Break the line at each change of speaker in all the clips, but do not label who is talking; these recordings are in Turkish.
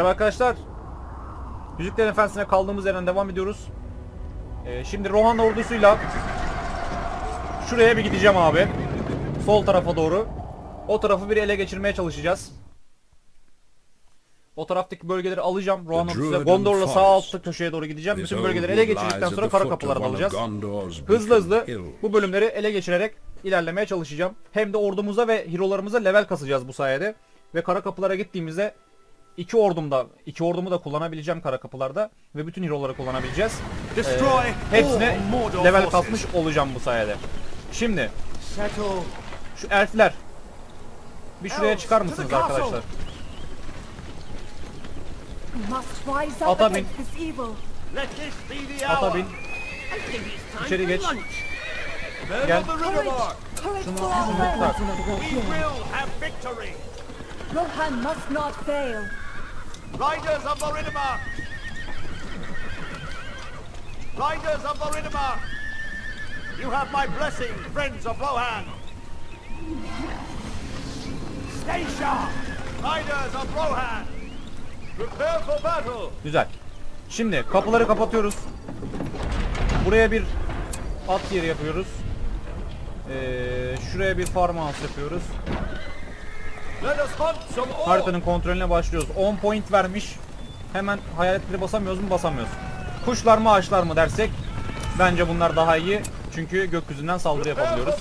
Merhaba arkadaşlar. Yüzüklerin Efendisi'ne kaldığımız yerden devam ediyoruz. Ee, şimdi Rohan ordusuyla şuraya bir gideceğim abi. Sol tarafa doğru. O tarafı bir ele geçirmeye çalışacağız. O taraftaki bölgeleri alacağım. Rohan ordusuyla Gondor'la sağ altta köşeye doğru gideceğim. Bütün bölgeleri ele geçirdikten sonra kara kapılara dalacağız. Hızlı hızlı bu bölümleri ele geçirerek ilerlemeye çalışacağım. Hem de ordumuza ve hero'larımıza level kasacağız bu sayede. Ve kara kapılara gittiğimizde iki ordumda, iki ordumu da kullanabileceğim kara kapılarda ve bütün hero'ları kullanabileceğiz. Ee,
Destroy
hepsine level kasmış olacağım bu sayede. Şimdi şu elfler bir şuraya çıkar mısınız arkadaşlar? Ata bin. Ata bin. İçeri geç. Gel. Şunu- şunu
friends! Rohan must not fail.
Riders of Riddermark. Riders of Riddermark. You have my blessing, friends of Rohan. Stay sharp. Riders of Rohan. Prepare for battle.
Güzel. Şimdi kapıları kapatıyoruz. Buraya bir at yeri yapıyoruz. Ee, şuraya bir farmhouse yapıyoruz.
Let us hunt some orcs.
Haritanın kontrolüne başlıyoruz. 10 point vermiş. Hemen hayaletleri basamıyoruz mu? Basamıyoruz. Kuşlar mı ağaçlar mı dersek bence bunlar daha iyi. Çünkü gökyüzünden saldırı yapabiliyoruz.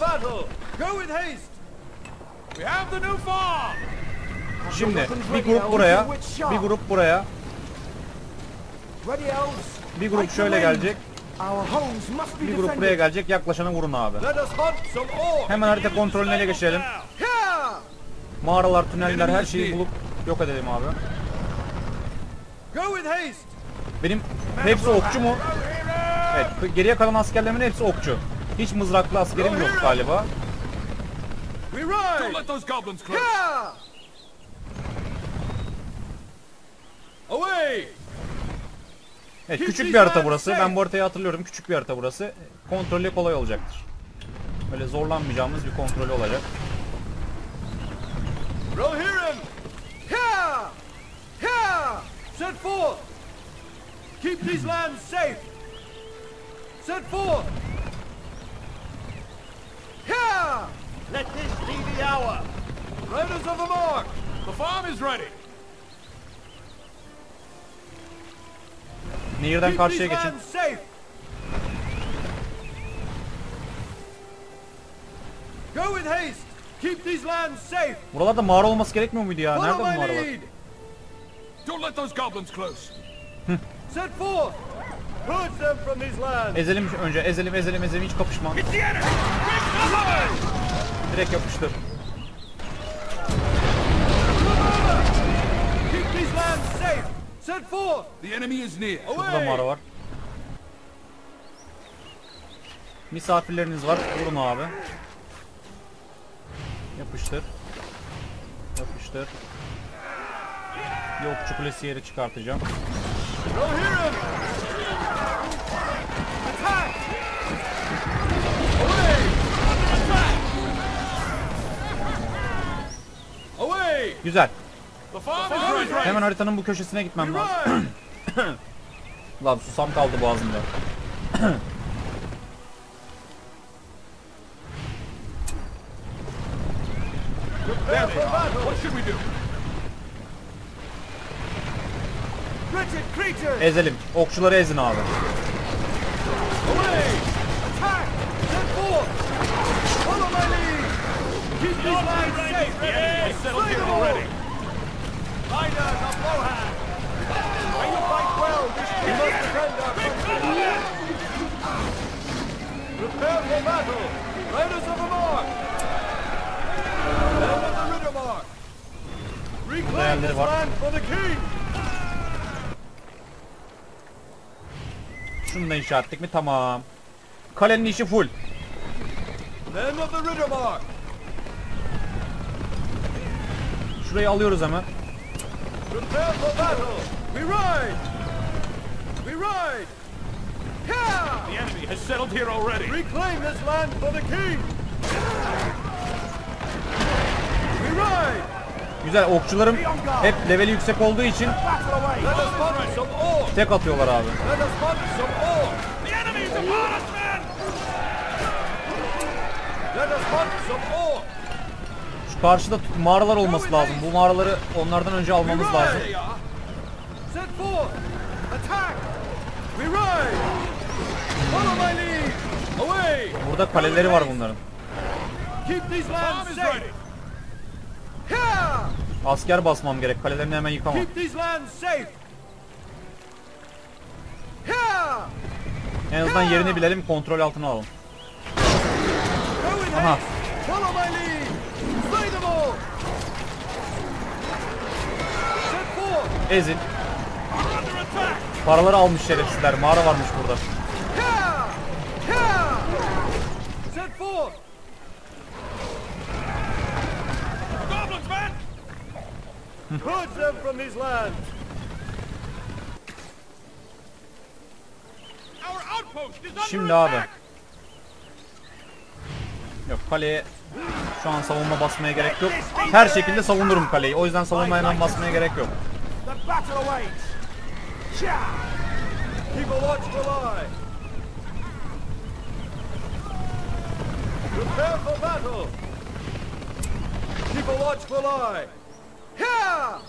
Şimdi bir grup buraya, bir grup buraya, bir grup şöyle gelecek, bir grup buraya gelecek. Yaklaşana vurun abi. Hemen harita geçirelim.
Here!
Mağaralar, tüneller her şeyi bulup yok edelim abi.
Go with haste.
Benim hepsi okçu mu? Evet, geriye kalan askerlerimin hepsi okçu. Hiç mızraklı askerim yok galiba.
We ride.
Don't let those goblins close.
Here!
Away.
Evet, küçük bir harita burası. Ben bu haritayı hatırlıyorum. Küçük bir harita burası. Kontrolü kolay olacaktır. Böyle zorlanmayacağımız bir kontrolü olacak.
Rohirrim.
Here! Here!
Set forth. Keep these lands safe. Set forth.
Here!
Let this be the hour. Riders of the Mark.
The farm is ready.
Nehirden
Keep
karşıya
these
geçin.
lands safe. Go with haste. Keep these lands safe.
Buralarda mağara olması gerekmiyor muydu ya? Nerede bu
Follow my
mağaralar?
lead.
Don't let those goblins close.
Set forth. Purge them from these lands.
Ezelim önce. Ezelim, ezelim, ezelim. Hiç kapışma.
It's the enemy. Quick, cover!
Direkt yapıştır.
Keep these lands safe. Set forth.
The enemy is near.
Burada da mağara var. Misafirleriniz var. Vurun abi. Yapıştır. Yapıştır. Yok çikolesi yeri çıkartacağım. Güzel. Hemen haritanın bu köşesine gitmem lazım. Lan susam kaldı boğazımda.
Rohan. May you fight well. This we must defend our country. Prepare for battle. Riders of the Mark.
Değerleri
this
var.
land for the king.
Şunu da inşa ettik mi? Tamam. Kalenin işi full. Şurayı alıyoruz hemen.
Prepare for battle. We ride. We ride. Here.
The enemy has settled here already.
Reclaim this land for the king.
Güzel okçularım hep leveli yüksek olduğu için tek atıyorlar abi. Şu karşıda mağaralar olması lazım. Bu mağaraları onlardan önce almamız lazım. Burada kaleleri var bunların.
Keep these lands safe.
Asker basmam gerek. Kalelerini hemen yıkamam. En azından yerini bilelim, kontrol altına alalım. Aha. Ezin. Paraları almış şerefsizler. Mağara varmış burada.
Here. Here. Set forth.
Goblins, men!
Purge them from these lands.
Our outpost is under
Şimdi abi. Yok kaleye şu an savunma basmaya gerek yok. Her şekilde savunurum kaleyi. O yüzden savunma hemen basmaya gerek yok.
Prepare for battle. Keep a watchful eye. Here!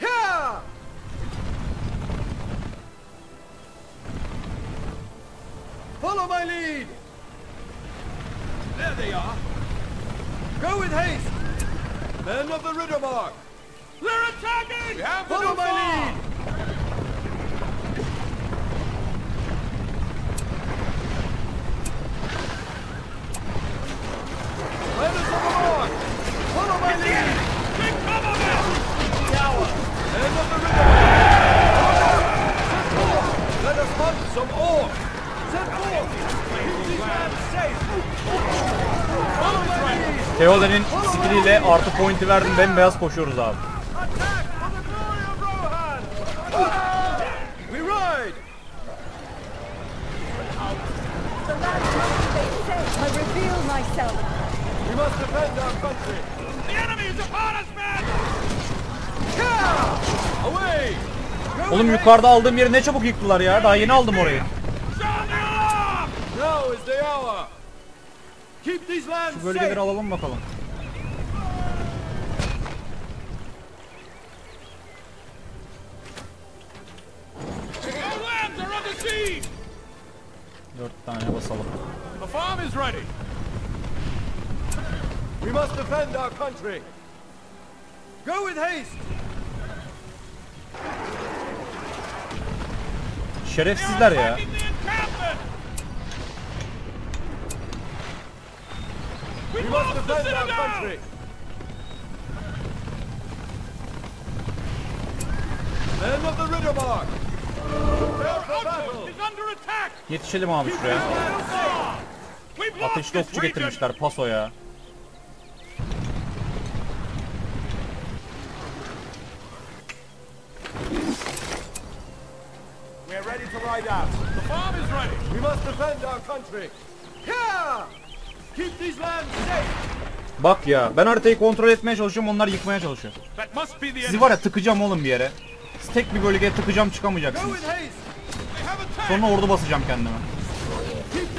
Here! Follow my lead.
There they are!
Go with haste. Men of the Riddermark.
They're attacking! We have
Follow my lead. Let us.
Theoden'in skilliyle artı pointi verdim. Bembeyaz koşuyoruz abi.
I reveal myself.
We must defend our country!
The enemy's upon us!
Yeah! Away!
Oğlum yukarıda aldığım yeri ne çabuk yıktılar ya. Daha yeni aldım orayı.
Sound the alarm!
haste! Now is the hour! Keep these lands
Şu bölgeleri alalım bakalım. Dört tane basalım.
The farm is ready!
We must defend our country! Go with haste!
Şerefsizler ya.
We
must defend our country! Men of the
attack!
Yetişelim abi şuraya. Ateşli okçu getirmişler paso
to ride out!
The farm is ready!
We must defend our country. Here! Keep these lands safe.
Bak ya ben haritayı kontrol etmeye çalışıyorum onlar yıkmaya çalışıyor. Sizi var ya tıkacağım oğlum bir yere. Siz tek bir bölgeye tıkacağım çıkamayacaksınız. Sonra ordu basacağım kendime.
Keep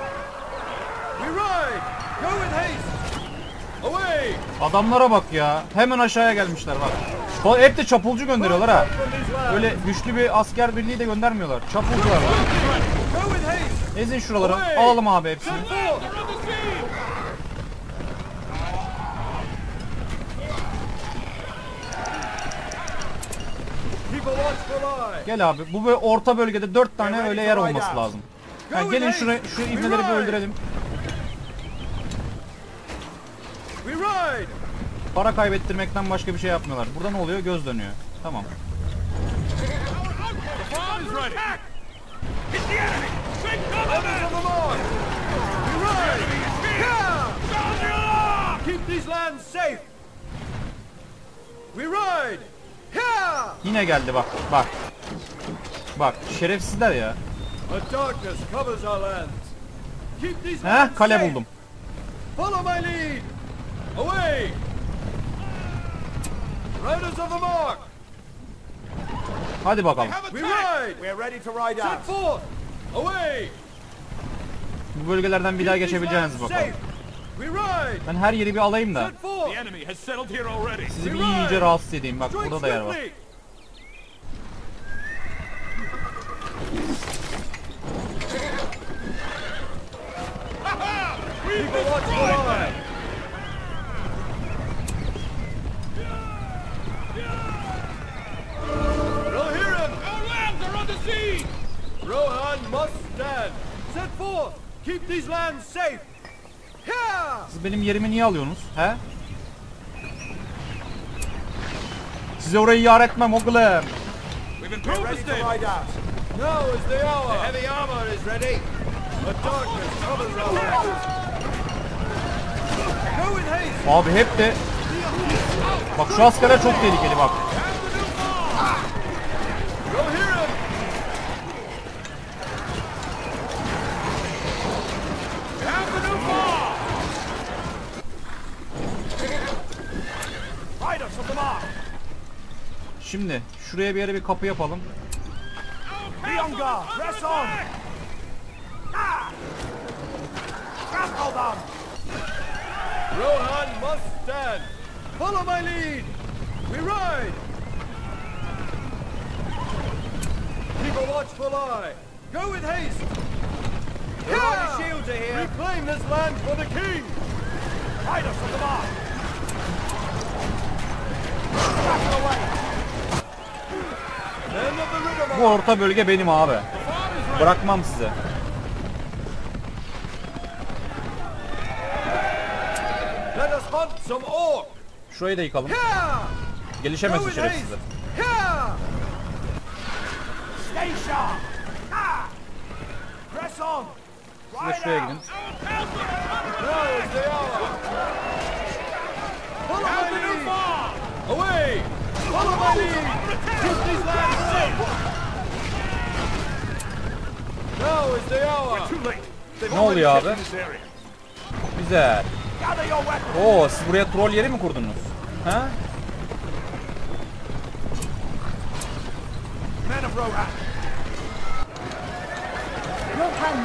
Adamlara bak ya. Hemen aşağıya gelmişler bak. Hep de çapulcu gönderiyorlar ha. Öyle güçlü bir asker birliği de göndermiyorlar. Çapulcular var. Ezin şuraları. Alalım abi hepsini. Gel abi. Bu böyle orta bölgede 4 tane öyle yer olması lazım. Yani gelin şuraya, şu ibneleri bir öldürelim. Para kaybettirmekten başka bir şey yapmıyorlar. Burada ne oluyor? Göz dönüyor. Tamam. Yine geldi bak. Bak. Bak şerefsizler ya. Heh kale buldum.
Follow my lead. Away. Riders of the mark.
Hadi bakalım.
We ride. We're ready to ride out. Set forth. Away.
Bu bölgelerden bir daha geçebileceğiniz bakalım.
safe. We ride.
Ben her yeri bir alayım da sizi bir iyice rahatsız edeyim. Bak burada da yer var.
swiftly.
We've
Keep
Siz benim yerimi niye alıyorsunuz? He? Size orayı yar etmem oğlum.
Now is the hour. The heavy armor is ready. The darkness covers our lands. Go haste.
Abi hep de Bak şu askerler çok tehlikeli bak.
Rohirrim.
Have the new farm.
Riders of the mark.
Şimdi şuraya bir yere bir kapı yapalım.
Guard. Press on. Trample them. Rohan must stand. Follow my lead. We ride. Keep a watchful eye. Go with haste. The mighty shields are here. Reclaim this land for the king. Riders of the mark. Back away. Men of the river
Bu orta bölge benim abi. Bırakmam size. Şurayı da yıkalım. Gelişemezsin şerefsizler.
Here. Stay sharp. Press on.
Siz de şuraya gidin.
Away. Follow my lead. Lands safe. Now is the hour.
Too late.
Ne oluyor abi? Güzel. Oo siz buraya troll yeri mi kurdunuz? Ha?
Rohan.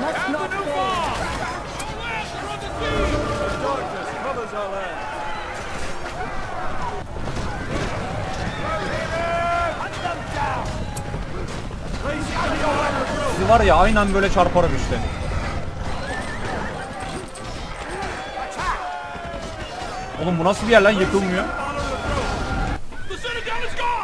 Must not fail.
Var ya aynen böyle çarparım işte. Oğlum bu nasıl bir yer lan yıkılmıyor?
The citadel is gone.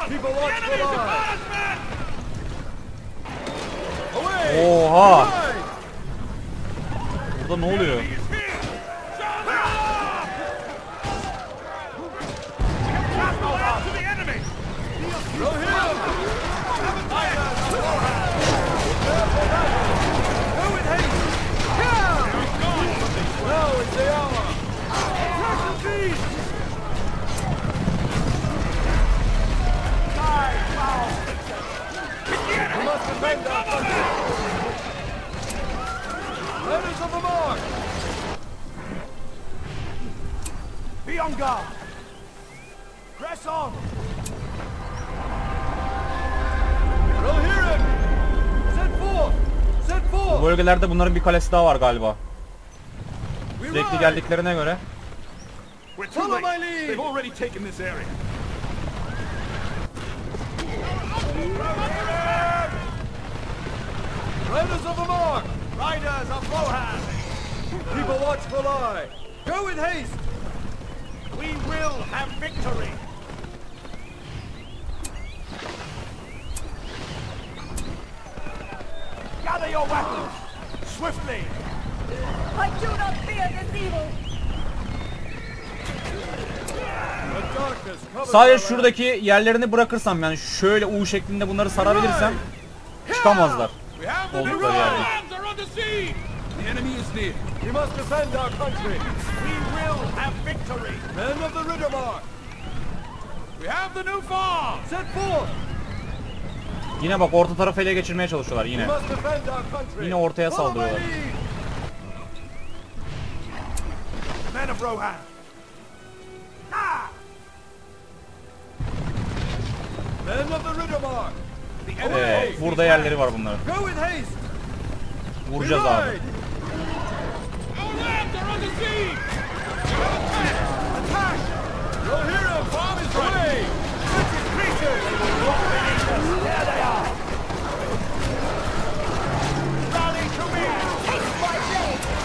Bu bölgelerde bunların bir kalesi daha var galiba. Sürekli geldiklerine göre.
Follow my lead. Runners of the mark! Riders of Bohan! Keep a watchful eye! Go in haste! We will have victory! Gather your weapons! Swiftly!
I do not fear this evil!
Sadece şuradaki yerlerini bırakırsam yani şöyle U şeklinde bunları sarabilirsem çıkamazlar. Oldukları yerde.
The enemy is near.
We must defend our country. We will have victory. Men of the Riddermark,
We have the new farm!
set forth.
Yine bak orta tarafı ele geçirmeye çalışıyorlar yine. Yine ortaya saldırıyorlar.
Men of Rohan. Ah! Men of the Riddermark.
Evet, burada yerleri var bunların. Vuracağız abi.
Rally to me!
Take my blade.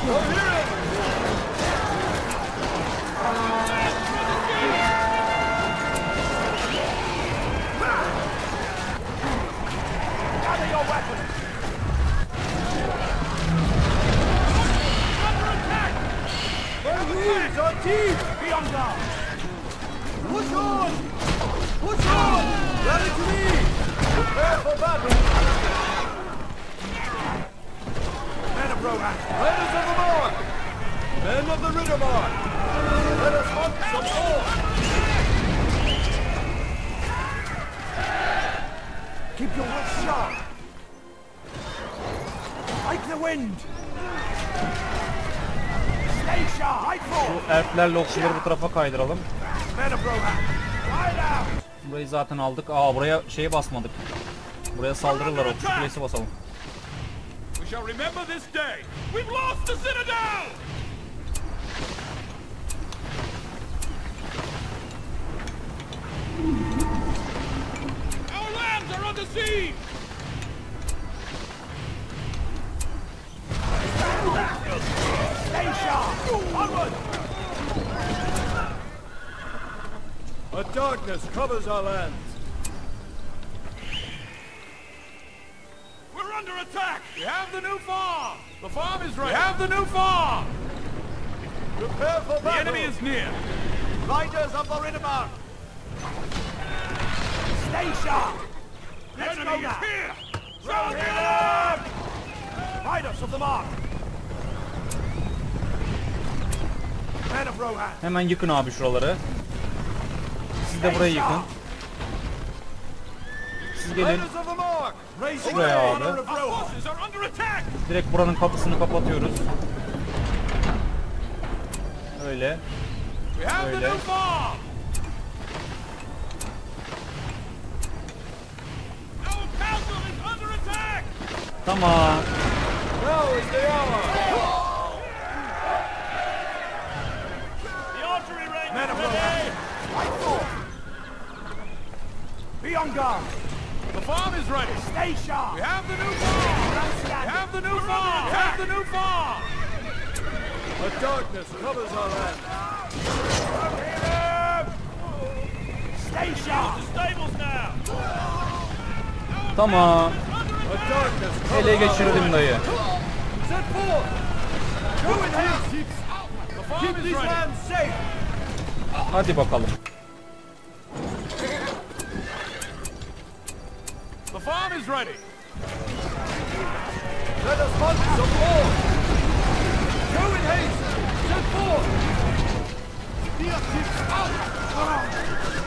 Stop
for!
Elflerle okçuları bu tarafa kaydıralım. Burayı zaten aldık. Aa buraya şeyi basmadık. Buraya saldırırlar okçu kulesi basalım.
We shall remember this day! We've lost the citadel!
A darkness covers our lands.
We're under attack! We have the new farm! The farm is ready! We have the new farm!
Prepare for battle!
The enemy is near!
Riders of the Riddermark! Stay sharp!
The
Let's go
enemy is
now!
here!
Round him! Riders of the Mark! Men of Rohan!
Hemen yıkın abi şuraları. Siz de burayı yıkın. Siz gelin.
The
abi. Direkt buranın kapısını kapatıyoruz. Öyle. Öyle. Tamam.
Now is the hour!
The archery range
Men
is
of
ready!
Rohan! Fight forth! Be on guard!
The farm is ready!
Stay sharp!
We have the new farm! We have the new farm! We have the new farm!
A darkness covers our land. Stay sharp!
The stables now!
Tamam. Ele geçirdim dayı.
Set! Go!
The
Keep these lands safe!
Hadi bakalım.
Is ready!
Let us hunt some more! Go in haste! Set forth!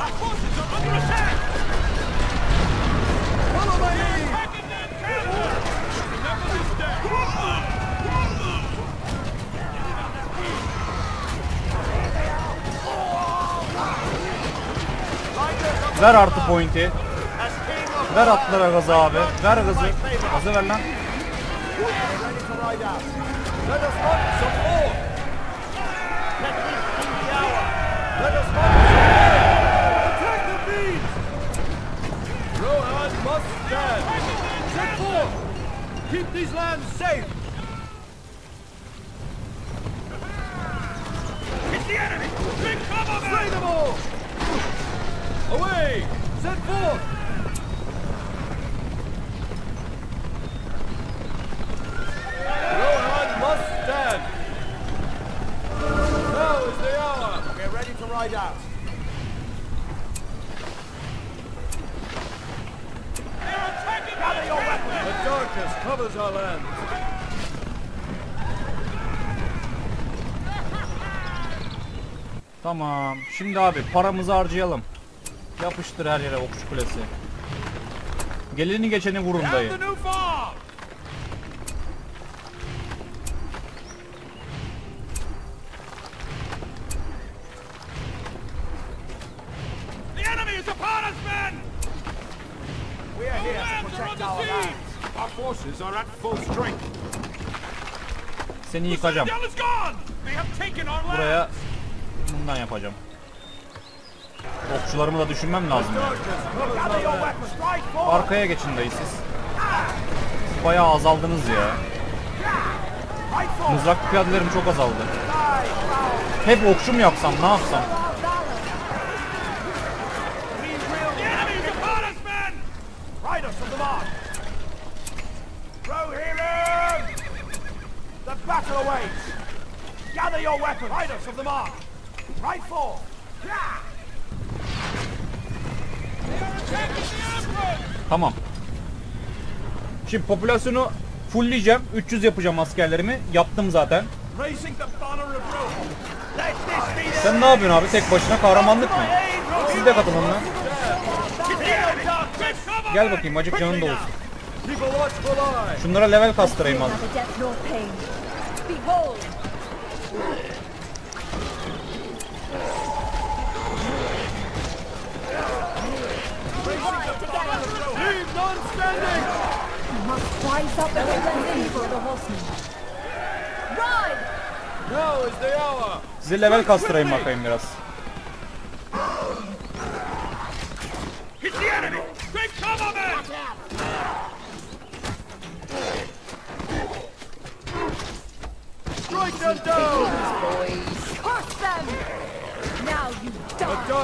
Our forces are under attack!
Follow my lead!
Attacking their camp! Remember this day!
Ver artı pointi. Ver atlara gazı abi. Ver gazı. Gazı ver lan.
Keep these lands safe!
It's the enemy! Big cover
Slay them all! Away! Set forth! inside out. Gather your weapons! The darkness covers our land.
Tamam. Şimdi abi paramızı harcayalım. Yapıştır her yere okçu kulesi. Geleni geçeni vurun dayı.
Our land!
Buraya bundan yapacağım. Okçularımı da düşünmem lazım. yani. Arkaya geçin dayı siz. Bayağı azaldınız ya. Mızrak piyadelerim çok azaldı. Hep okçu mu yapsam ne yapsam?
The
battle awaits. Gather your weapons. Riders of the march. Right
the emperor!
Tamam. Şimdi popülasyonu fullleyeceğim. 300 yapacağım askerlerimi. Yaptım zaten.
The the
Sen ne yapıyorsun abi tek başına kahramanlık mı? Siz de katılın lan. Gel bakayım acık canın da olsun. Şunlara level kastırayım az.
Behold!
Leave none standing.
You must rise up and defend evil the horsemen. Ride!
Now is the hour.
Size level kastırayım bakayım biraz.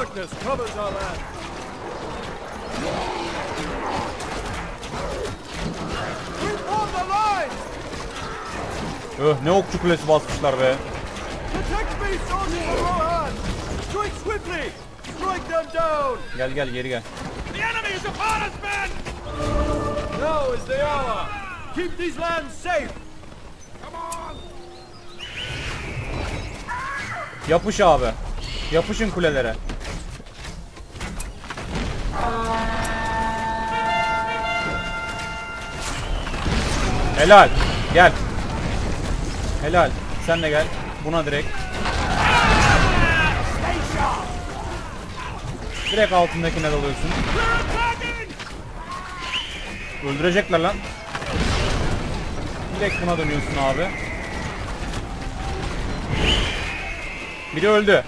Darkness covers our land. Reform the lines.
Öh ne okçu kulesi basmışlar be.
Protect me, soldiers of Rohan. Strike swiftly. Strike them down.
Gel gel geri gel.
The enemy is upon us, men!
Now is the hour. Keep these lands safe.
Come on!
Yapış abi. Yapışın kulelere. Helal. Gel. Helal. Sen de gel. Buna direkt. Direkt altındakine dalıyorsun. Öldürecekler lan. Direkt buna dönüyorsun abi. Biri öldü.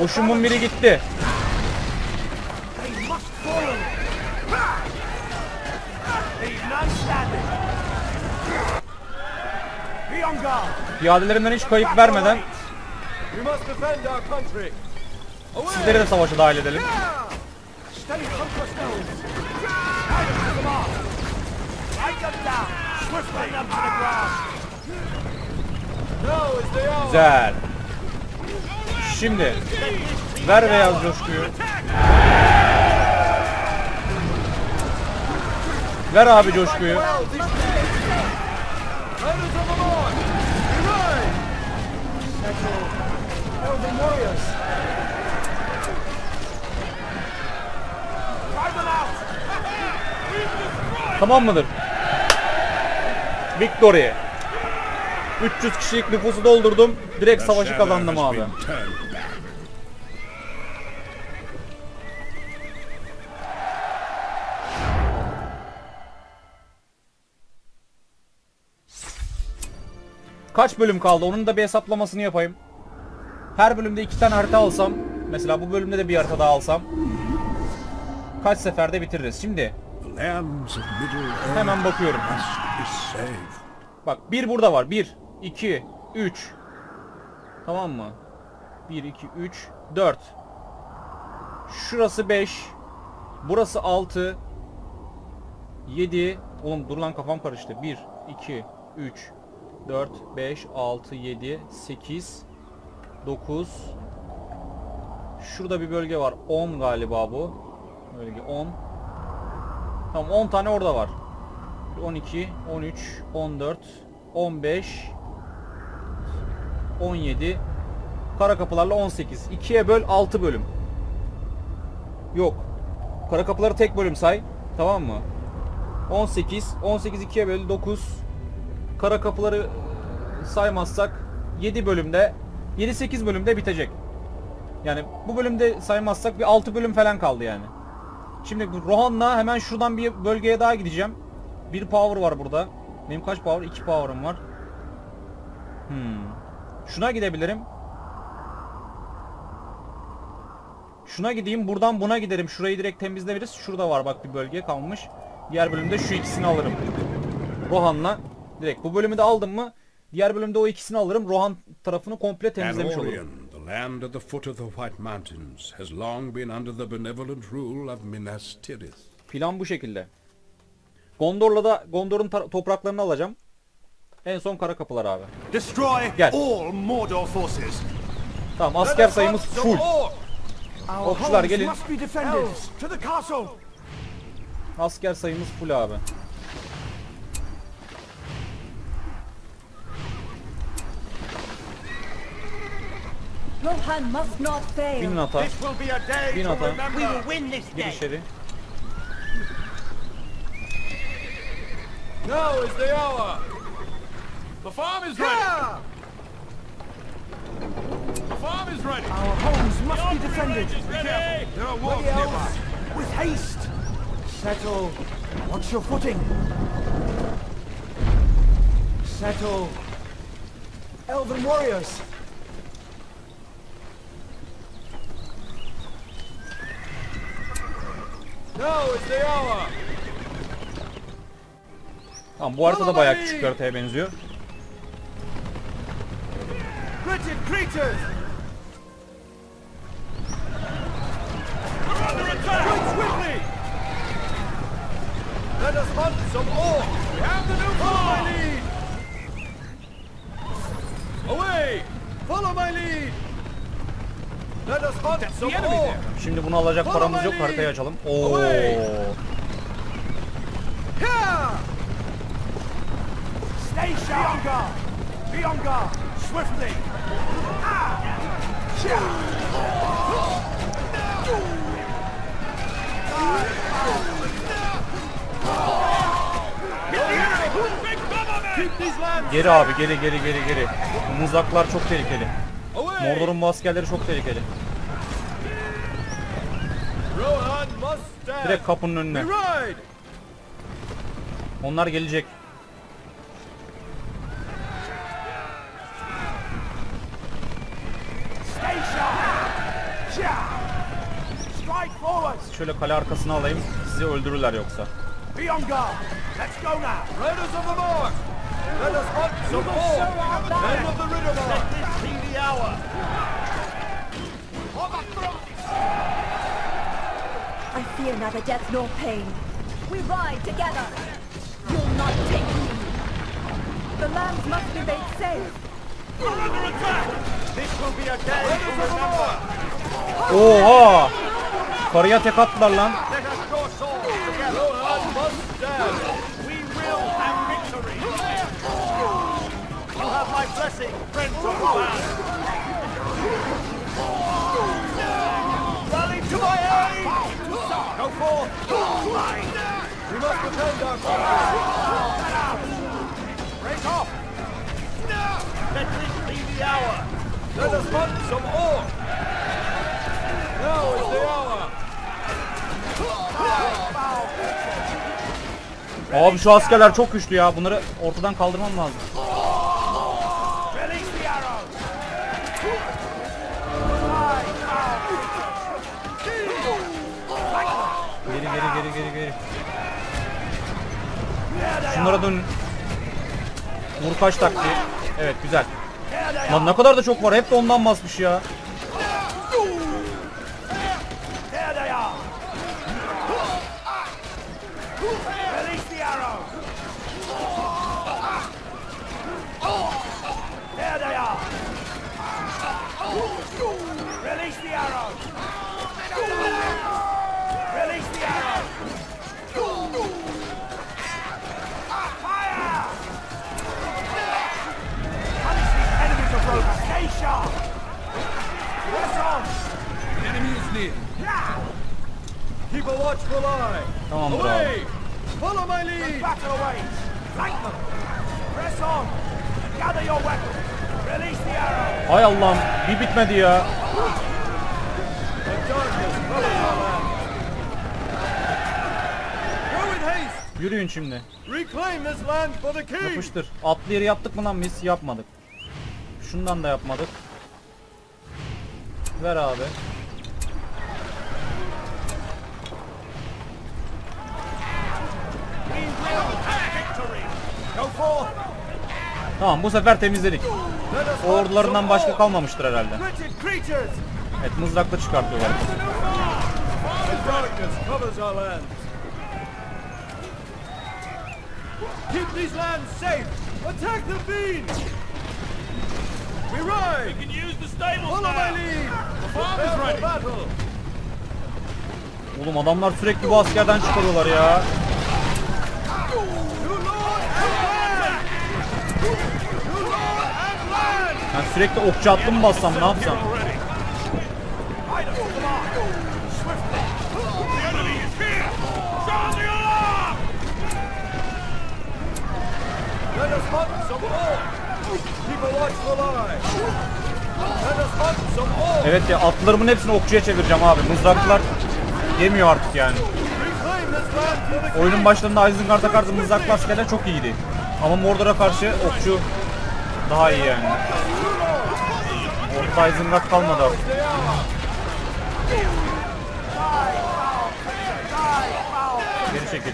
Boşumun biri gitti. Piyadelerimden hiç kayıp vermeden sizleri de savaşa dahil edelim. Güzel. Şimdi ver beyaz coşkuyu. Ver abi coşkuyu.
Elven warriors.
Tamam mıdır? Victory. 300 kişilik nüfusu doldurdum. Direkt savaşı kazandım abi. Kaç bölüm kaldı? Onun da bir hesaplamasını yapayım. Her bölümde iki tane harita alsam, mesela bu bölümde de bir harita daha alsam, kaç seferde bitiririz? Şimdi Hemen bakıyorum. Bak bir burada var. 1, 2, 3. Tamam mı? 1, 2, 3, 4. Şurası 5. Burası 6. 7. Oğlum dur lan kafam karıştı. 1, 2, 3, 4, 5, 6, 7, 8, 9. Şurada bir bölge var. 10 galiba bu. Bölge 10. Tamam 10 tane orada var. 12, 13, 14, 15, 17. Kara kapılarla 18. 2'ye böl 6 bölüm. Yok. Kara kapıları tek bölüm say. Tamam mı? 18. 18 2'ye böl 9. Kara kapıları saymazsak 7 bölümde 7-8 bölümde bitecek. Yani bu bölümde saymazsak bir 6 bölüm falan kaldı yani. Şimdi Rohan'la hemen şuradan bir bölgeye daha gideceğim. Bir power var burada. Benim kaç power? 2 power'ım var. Hmm. Şuna gidebilirim. Şuna gideyim. Buradan buna giderim. Şurayı direkt temizleriz. Şurada var bak bir bölge kalmış. Diğer bölümde şu ikisini alırım. Rohan'la direkt. Bu bölümü de aldım mı diğer bölümde o ikisini alırım. Rohan tarafını komple temizlemiş olurum.
The land at the foot of the White Mountains, has long been under the benevolent rule of Minas Tirith.
Plan bu şekilde. Gondor'la da Gondor'un topraklarını alacağım. En son kara kapılar abi.
Destroy
Gel.
all Mordor forces.
Tamam asker sayımız full.
Our
Okçular
homes
gelin.
must be defended.
Elves, to the castle.
Asker sayımız full abi.
Rohan must not fail.
Binin ata.
This will be a day
Bin
to
ata.
remember.
We will win this
Gir
day.
içeri.
Now is the hour. The farm is ready.
Yeah!
The farm is ready.
Our homes must be defended.
is ready.
There are wolves nearby.
With haste. Settle. Watch your footing. Settle. Elven warriors.
Now is the hour.
Tamam bu harita da bayağı küçük haritaya benziyor.
Gritted creatures.
Şimdi bunu alacak paramız yok haritayı açalım. Oo.
Stay sharp. Be on guard. Swiftly.
Geri abi geri geri geri geri. Mızraklar çok tehlikeli. Mordor'un askerleri çok tehlikeli.
Rohan must stand.
Direkt kapının önüne. Onlar gelecek. Şöyle kale arkasına alayım. Sizi öldürürler yoksa.
Be on guard. Let's go now.
Riders of the North. Let us hunt some orcs. Men of the Riddermark. Let this be the hour.
I fear neither death nor pain. We ride together. You'll not take me. The lands must be made safe.
We're under attack.
This will be a day to remember.
Oha! Karıya tek attılar lan.
Let us draw swords together. Rohan must stand.
We will have victory.
You have my blessing, friends of the land. Go forth! We must defend our fortress. Break off! This be the hour! Let us hunt some orcs! Now is the hour!
Abi şu askerler çok güçlü ya. Bunları ortadan kaldırmam lazım. Şunlara dön. Vur kaç taktiği. Evet güzel. Lan ne kadar da çok var. Hep de ondan basmış ya.
Keep a watchful eye!
Abi.
Away! Follow my lead! Battle away! Flank them! Press on! Gather your weapons! Release the arrow!
Hay Allah'ım bir bitmedi ya. Yürüyün şimdi.
Reclaim this land for the king!
Yapıştır. Atlı yeri yaptık mı lan biz? Yapmadık. Şundan da yapmadık. Ver abi.
We will have victory! Go forth!
Tamam bu sefer temizledik. Ordularından başka kalmamıştır herhalde. Evet mızrakla çıkartıyorlar.
The. Keep these lands safe! Attack the fiends! We ride!
We can use the stables
Follow my lead!
farm is ready.
Oğlum adamlar sürekli bu askerden çıkarıyorlar ya. Sürekli okçu attım mı bassam ne yapsam? Evet ya atlarımın hepsini okçuya çevireceğim abi. Mızraklar yemiyor artık yani. Oyunun başlarında Isengard'a karşı mızraklı askerler çok iyiydi. Ama Mordor'a karşı okçu daha iyi yani. Orada Isengard kalmadı artık. Geri çekil.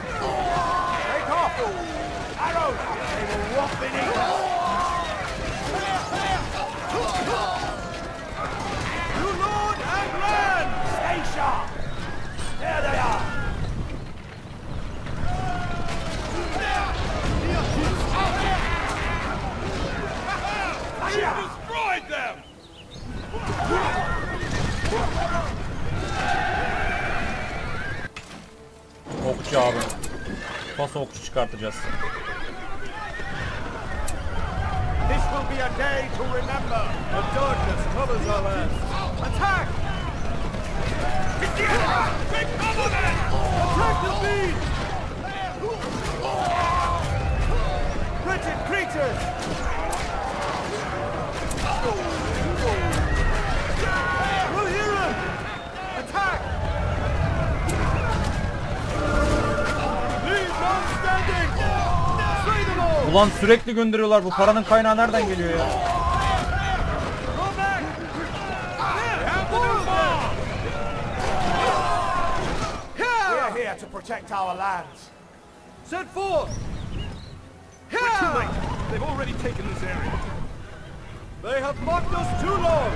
Okçu abi. Pas okçu çıkartacağız.
This will be a day to remember! The darkness covers our lands! Attack!
Take cover.
Attack the beast! Wretched creatures!
Ulan sürekli gönderiyorlar. Bu paranın kaynağı nereden geliyor ya?
They have mocked us too long!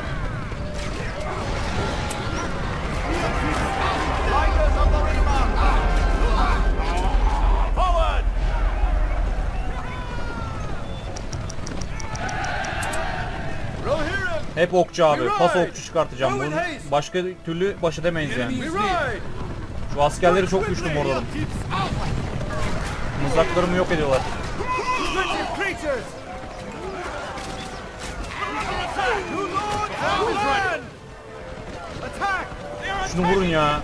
Hep okçu abi. Pas okçu çıkartacağım. Bunun başka türlü baş edemeyiz yani. Şu askerleri çok güçlü Mordor'un. Mızraklarımı yok ediyorlar. Şunu vurun ya.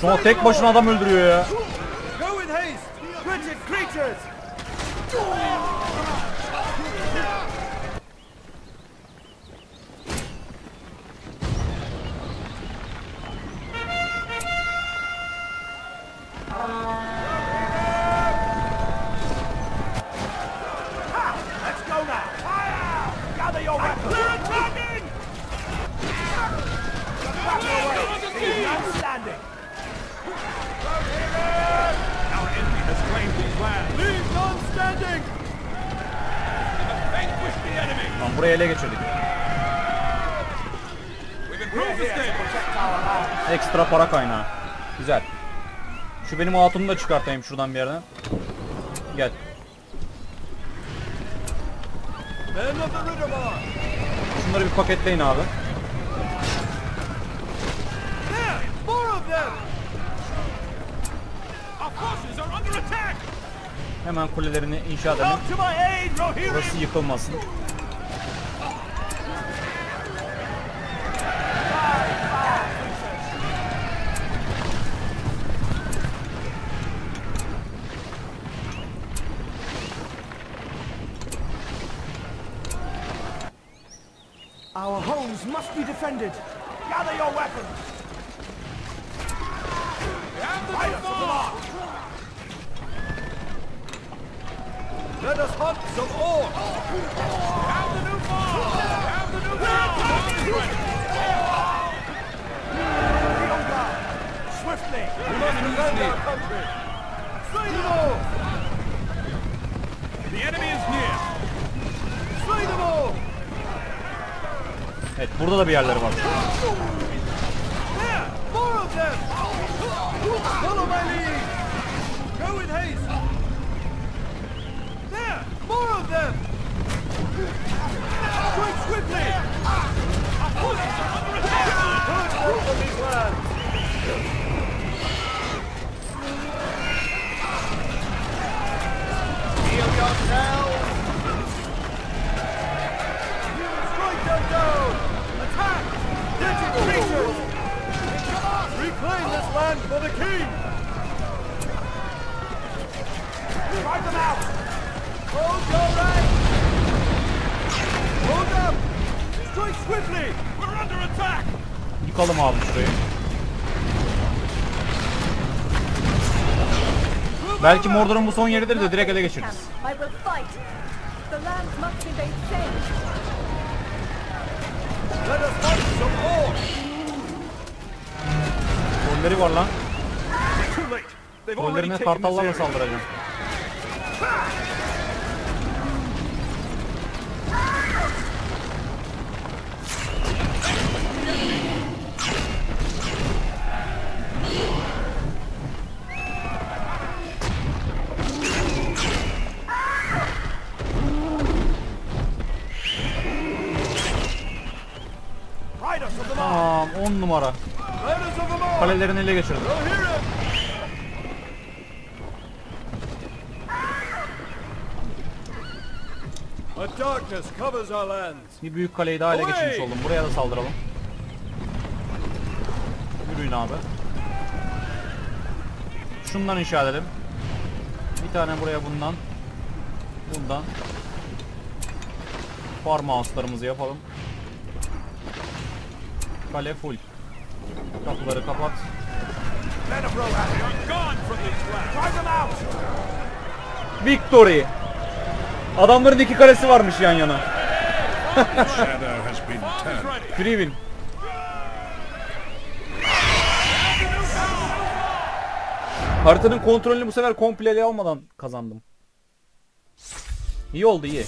Sonra tek başına adam öldürüyor ya. Lan burayı ele geçirdik. Ekstra para kaynağı. Güzel. Şu benim hatunu da çıkartayım şuradan bir yerden. Gel. Şunları bir paketleyin abi. Hemen kulelerini inşa edelim. Burası yıkılmasın.
Defended.
Gather your weapons.
We have the
Riders
new
the mark. Let us hunt some orcs.
We have the new farm. Have the new farm. Farm is ready.
Be on guard. Swiftly. We must defend our country. Slay them all.
The enemy is near.
Slay them all.
Evet burada da bir yerleri var.
There. Reclaim this land for the king. Drive them out. Hold your right. Hold up. Strike swiftly.
We're under attack.
Yıkalım abi şurayı. Belki Mordor'un bu son yeridir de direkt ele geçiririz.
Fight.
Let us hunt some orcs.
Rolleri var lan.
Too late. They've already
Rollerine
taken this
kartallarla saldıracağım. Tamam 10 numara.
Riders of the mark.
Kalelerini ele geçirdim. Bir büyük kaleyi daha ele geçirmiş oldum. Buraya da saldıralım. Yürüyün abi. Şundan inşa edelim. Bir tane buraya bundan. Bundan. Farmhouse'larımızı yapalım. Kale full. Kapıları kapat. Victory. Adamların iki kalesi varmış yan yana. Free. Haritanın kontrolünü bu sefer komple almadan kazandım. İyi oldu iyi.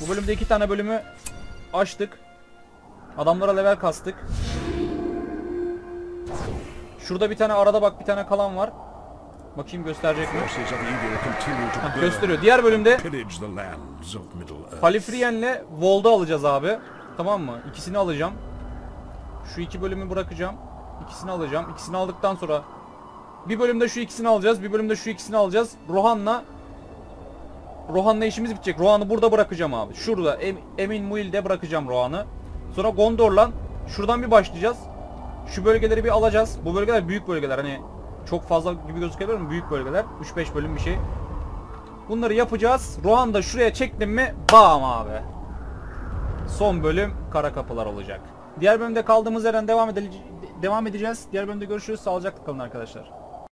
Bu bölümde iki tane bölümü açtık. Adamlara level kastık. Şurada bir tane arada bak bir tane kalan var. Bakayım gösterecek mi?
Burn,
gösteriyor. Diğer bölümde. Halifriyen'le Vol'da alacağız abi. Tamam mı? İkisini alacağım. Şu iki bölümü bırakacağım. İkisini alacağım. İkisini aldıktan sonra bir bölümde şu ikisini alacağız. Bir bölümde şu ikisini alacağız. Rohan'la Rohan'la işimiz bitecek. Rohan'ı burada bırakacağım abi. Şurada em, Emin Muil'de bırakacağım Rohan'ı. Sonra Gondor'la şuradan bir başlayacağız. Şu bölgeleri bir alacağız. Bu bölgeler büyük bölgeler. Hani çok fazla gibi gözükebilir mi? Büyük bölgeler. 3-5 bölüm bir şey. Bunları yapacağız. Rohan da şuraya çektim mi bam abi. Son bölüm kara kapılar olacak. Diğer bölümde kaldığımız yerden devam, edece- devam edeceğiz. Diğer bölümde görüşürüz. Sağlıcakla kalın arkadaşlar.